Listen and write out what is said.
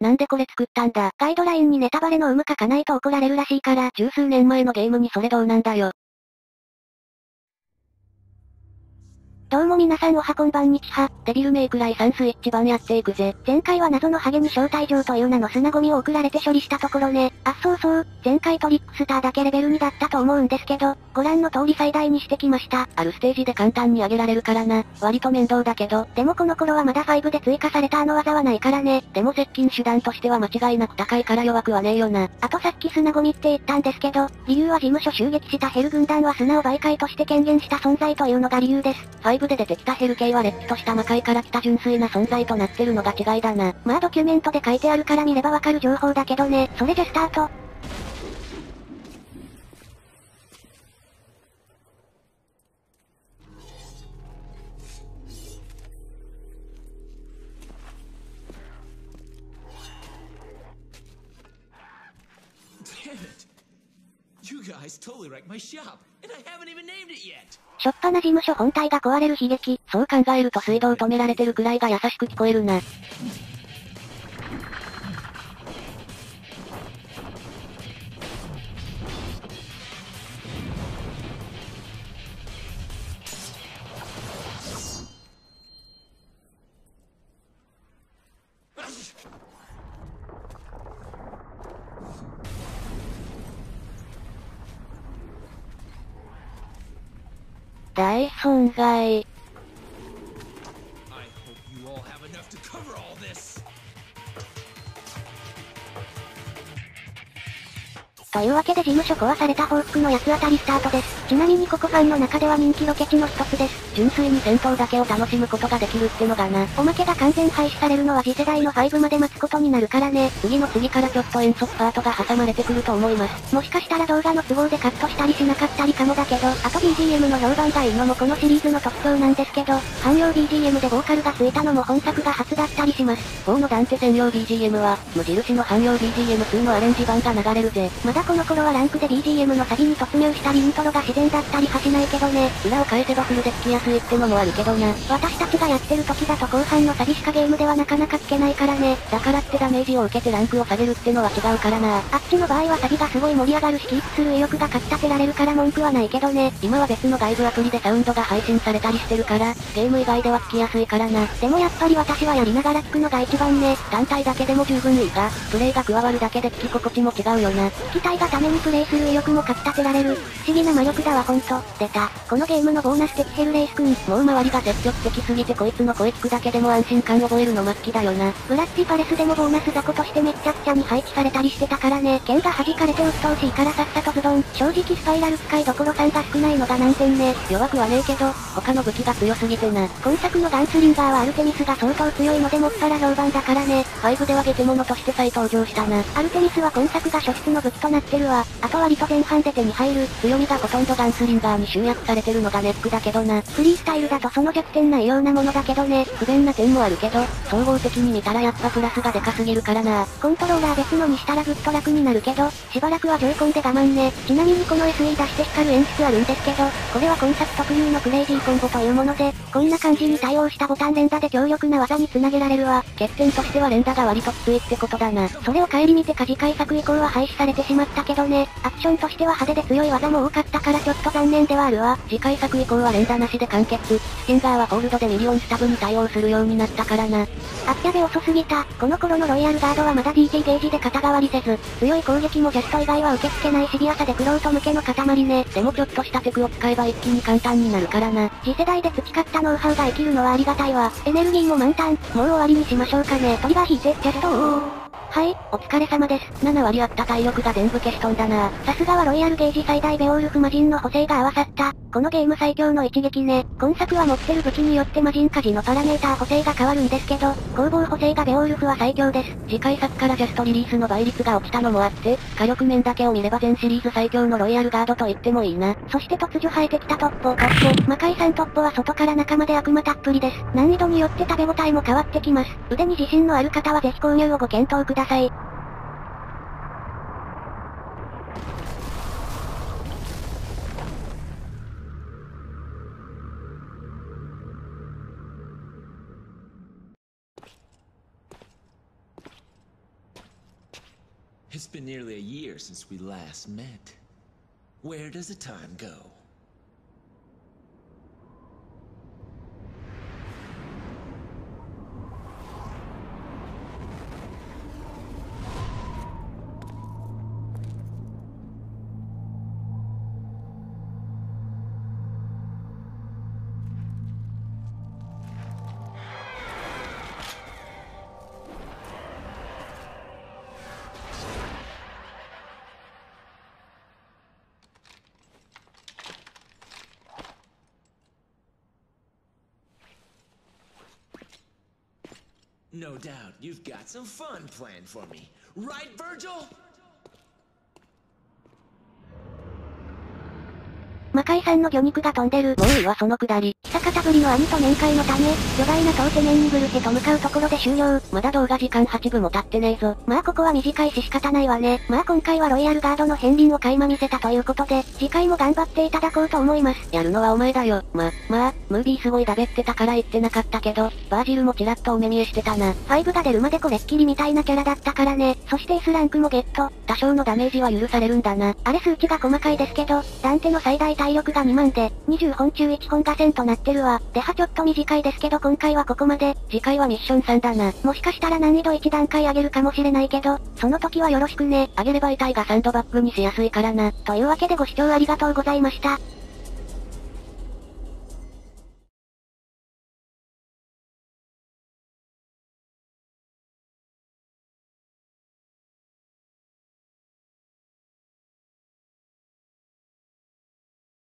なんでこれ作ったんだ？ガイドラインにネタバレの有無書かないと怒られるらしいから、十数年前のゲームにそれどうなんだよ。どうも皆さんおはこんばんにちは。デビルメイクライ3スイッチ版やっていくぜ。前回は謎のハゲに招待状という名の砂ゴミを送られて処理したところね。あ、そうそう。前回トリックスターだけレベル2だったと思うんですけど、ご覧の通り最大にしてきました。あるステージで簡単に上げられるからな。割と面倒だけど。でもこの頃はまだ5で追加されたあの技はないからね。でも接近手段としては間違いなく高いから弱くはねえよな。あとさっき砂ゴミって言ったんですけど、理由は事務所襲撃したヘル軍団は砂を媒介として権限した存在というのが理由です。で出てきたヘル系はレッツとした魔界から来た純粋な存在となってるのが違いだな。まあドキュメントで書いてあるから見ればわかる情報だけどね。それじゃスタート。しょっぱな事務所本体が壊れる悲劇。そう考えると水道止められてるくらいが優しく聞こえるな。大損害。 というわけで事務所壊された報復の八つ当たりスタートです。ちなみにここファンの中では人気ロケ地の一つです。純粋に戦闘だけを楽しむことができるってのがな。おまけが完全廃止されるのは次世代の5まで待つことになるからね。次の次からちょっと遠足パートが挟まれてくると思います。もしかしたら動画の都合でカットしたりしなかったりかもだけど、あと BGM の評判がいいのもこのシリーズの特徴なんですけど、汎用 BGM でボーカルがついたのも本作が初だったりします。4のダンテ専用 BGM は、無印の汎用 BGM2 のアレンジ版が流れるぜ。まだこの頃はランクで BGM のサビに突入したりイントロが自然だったりはしないけどね。裏を返せばフルで聴きやすいってのもあるけどな。私たちがやってる時だと後半のサビしかゲームではなかなか聴けないからね。だからってダメージを受けてランクを下げるってのは違うからな。あっちの場合はサビがすごい盛り上がるしキープする意欲がかき立てられるから文句はないけどね。今は別の外部アプリでサウンドが配信されたりしてるから、ゲーム以外では聴きやすいからな。でもやっぱり私はやりながら聴くのが一番ね。単体だけでも十分いいが、プレイが加わるだけで聴き心地も違うよな。聞きたいがためにプレイする意欲もかき立てられる。不思議な魔力だわほんと。出た。このゲームのボーナス的ヘルレイス君。もう周りが積極的すぎてこいつの声聞くだけでも安心感覚えるの末期だよな。ブラッチパレスでもボーナス雑魚としてめっちゃくちゃに配置されたりしてたからね。剣が弾かれて鬱陶しいからさっさとズドン。正直スパイラル使いどころさんが少ないのが難点ね。弱くはねえけど、他の武器が強すぎてな。今作のガンスリンガーはアルテミスが相当強いのでもっぱら評判だからね。5ではゲテモノとして再登場したな。アルテミスは今作が初出の武器となってるわ。あと割と前半で手に入る。強みがほとんどガンスリンガーに集約されてるのがネックだけどな。フリースタイルだとその弱点ないようなものだけどね。不便な点もあるけど、総合的に見たらやっぱプラスがでかすぎるからな。コントローラー別のにしたらぐっと楽になるけど、しばらくはジョイコンで我慢ね。ちなみにこの SE 出して光る演出あるんですけど、これは今作特有のクレイジーコンボというもので、こんな感じに対応したボタン連打で強力な技につなげられるわ。欠点としては連打が割ときついってことだな。それを顧みて家事改作以降は廃止されてしまったけどね、アクションとしては派手で強い技も多かったからちょっと残念ではあるわ。次回作以降は連打なしで完結。スティンガーはホールドでミリオンスタブに対応するようになったからな。あっやべ遅すぎた。この頃のロイヤルガードはまだ DT ゲージで肩代わりせず、強い攻撃もジャスト以外は受け付けないシビアさでクロート向けの塊ね。でもちょっとしたテクを使えば一気に簡単になるからな。次世代で培ったノウハウが生きるのはありがたいわ。エネルギーも満タン。もう終わりにしましょうかね。トリガー引いて、ジャストを。はい、お疲れ様です。7割あった体力が全部消し飛んだな。さすがはロイヤルゲージ最大ベオールフ魔人の補正が合わさった。このゲーム最強の一撃ね。今作は持ってる武器によって魔人火事のパラメーター補正が変わるんですけど、攻防補正がベオールフは最強です。次回作からジャストリリースの倍率が落ちたのもあって、火力面だけを見れば全シリーズ最強のロイヤルガードと言ってもいいな。そして突如生えてきたトッポ。トッポ。魔界さんトッポは外から中まで悪魔たっぷりです。難易度によって食べ応えも変わってきます。腕に自信のある方はぜひ購入をご検討ください。It's been nearly a year since we last met. Where does the time go? No doubt you've got some fun planned for me. Right, Virgil? 魔界さんの魚肉が飛んでる。もういいわそのくだり。久方ぶりの兄と面会のため、巨大なトーテメンにグルへと向かうところで終了。まだ動画時間8分も経ってねえぞ。まあここは短いし仕方ないわね。まあ今回はロイヤルガードの片鱗を垣間見せたということで、次回も頑張っていただこうと思います。やるのはお前だよ。ま、まあ、ムービーすごいだべってたから言ってなかったけど、バージルもちらっとお目見えしてたな。5が出るまでこれっきりみたいなキャラだったからね。そして S ランクもゲット。多少のダメージは許されるんだな。あれ数値が細かいですけど、ダンテの最大体力が2万で、20本中1本が1000となってるわ。ではちょっと短いですけど今回はここまで。次回はミッション3だな。もしかしたら難易度1段階上げるかもしれないけど、その時はよろしくね。上げれば遺体がサンドバッグにしやすいからな。というわけでご視聴ありがとうございました。